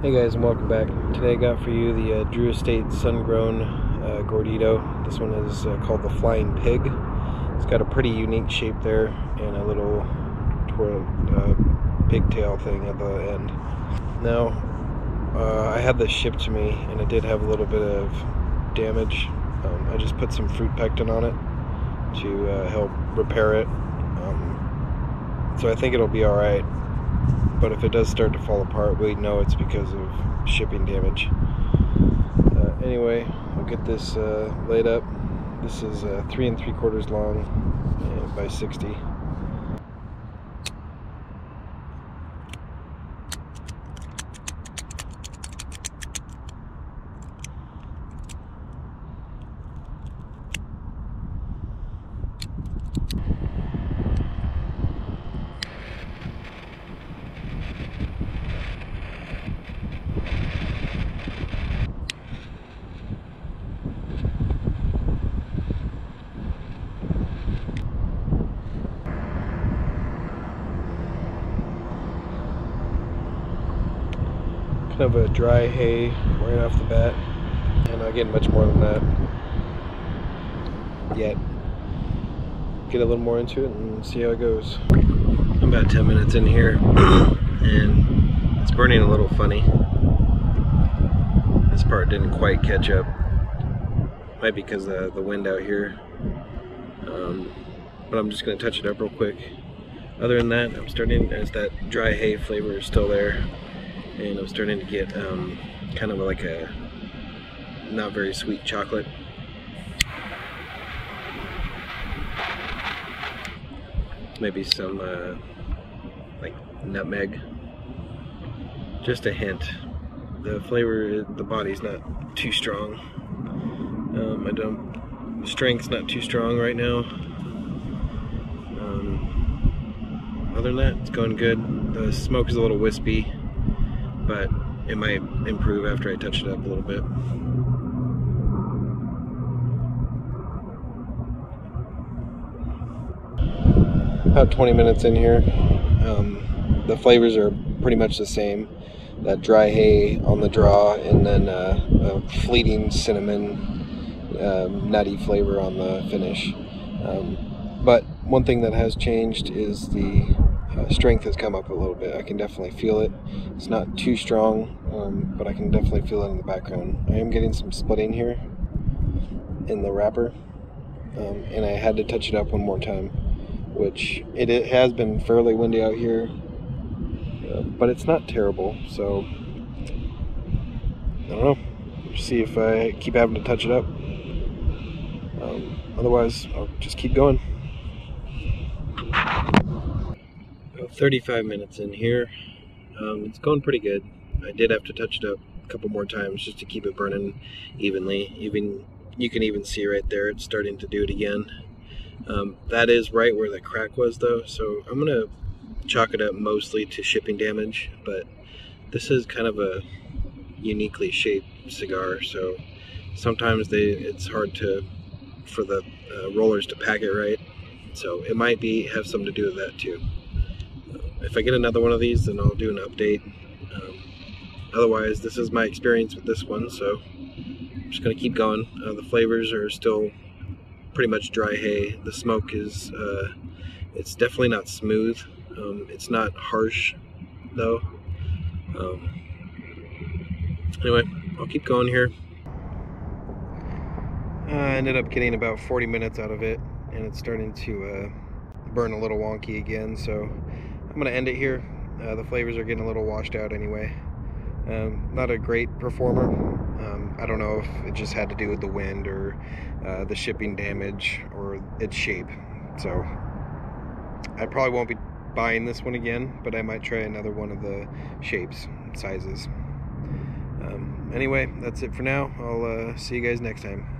guys and welcome back. Today I got for you the uh, Drew Estate Sun-Grown uh, Gordito. This one is uh, called the Flying Pig. It's got a pretty unique shape there and a little twirl, uh, pigtail thing at the end. Now, uh, I had this shipped to me and it did have a little bit of damage. Um, I just put some fruit pectin on it to uh, help repair it. Um, so I think it'll be alright but if it does start to fall apart we know it's because of shipping damage. Uh, anyway we'll get this uh, laid up. This is uh, three and three quarters long by 60 of a dry hay right off the bat. And not getting much more than that yet. Get a little more into it and see how it goes. I'm about 10 minutes in here and it's burning a little funny. This part didn't quite catch up. Might be because of the wind out here. Um, but I'm just gonna touch it up real quick. Other than that I'm starting as that dry hay flavor is still there and I'm starting to get um, kind of like a not very sweet chocolate. Maybe some uh, like nutmeg. Just a hint. The flavor, the body's not too strong. Um, I don't. Strength's not too strong right now. Um, other than that, it's going good. The smoke is a little wispy but it might improve after I touch it up a little bit. About 20 minutes in here. Um, the flavors are pretty much the same. That dry hay on the draw, and then uh, a fleeting cinnamon, um, nutty flavor on the finish. Um, but one thing that has changed is the uh, strength has come up a little bit. I can definitely feel it. It's not too strong, um, but I can definitely feel it in the background. I am getting some splitting here in the wrapper, um, and I had to touch it up one more time, which it, it has been fairly windy out here, uh, but it's not terrible. So I don't know. See if I keep having to touch it up. Um, otherwise, I'll just keep going. 35 minutes in here. Um, it's going pretty good. I did have to touch it up a couple more times just to keep it burning evenly. Even you can even see right there it's starting to do it again. Um, that is right where the crack was though, so I'm gonna chalk it up mostly to shipping damage. But this is kind of a uniquely shaped cigar, so sometimes they it's hard to for the uh, rollers to pack it right. So it might be have something to do with that too if I get another one of these, then I'll do an update. Um, otherwise, this is my experience with this one, so I'm just going to keep going. Uh, the flavors are still pretty much dry hay. The smoke is, uh, it's definitely not smooth. Um, it's not harsh, though. Um, anyway, I'll keep going here. I ended up getting about 40 minutes out of it, and it's starting to uh, burn a little wonky again, so I'm gonna end it here. Uh, the flavors are getting a little washed out anyway. Um, not a great performer. Um, I don't know if it just had to do with the wind or uh, the shipping damage or its shape. So I probably won't be buying this one again, but I might try another one of the shapes, sizes. Um, anyway, that's it for now. I'll uh, see you guys next time.